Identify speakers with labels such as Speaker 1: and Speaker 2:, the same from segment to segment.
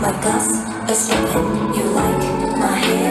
Speaker 1: my guts, a shape you like, my hair.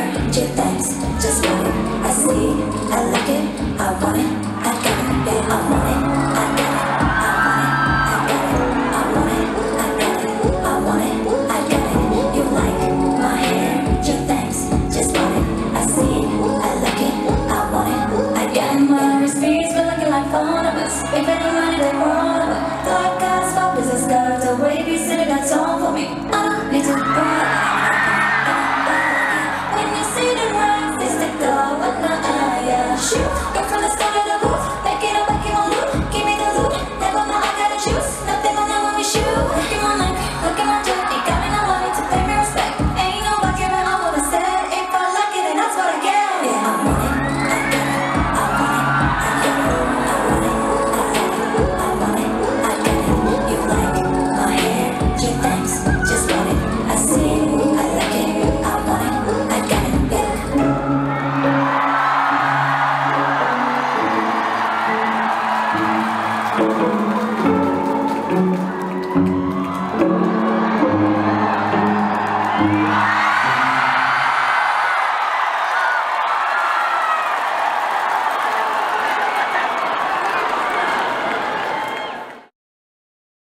Speaker 1: 说。